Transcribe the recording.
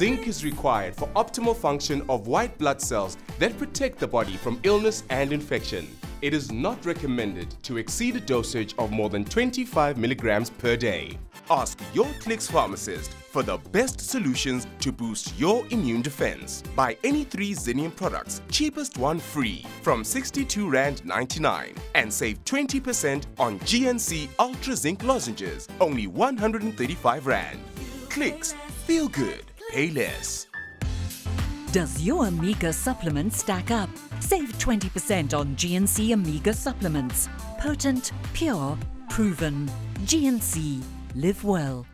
Zinc is required for optimal function of white blood cells that protect the body from illness and infection. It is not recommended to exceed a dosage of more than 25 milligrams per day. Ask your Clicks pharmacist for the best solutions to boost your immune defense. Buy any three Xenium products, cheapest one free, from 62 Rand 99 and save 20% on GNC Ultra Zinc lozenges, only 135 Rand. Clicks, feel good, pay less. Does your Omega supplement stack up? Save 20% on GNC Omega supplements. Potent, pure, proven. GNC. Live well.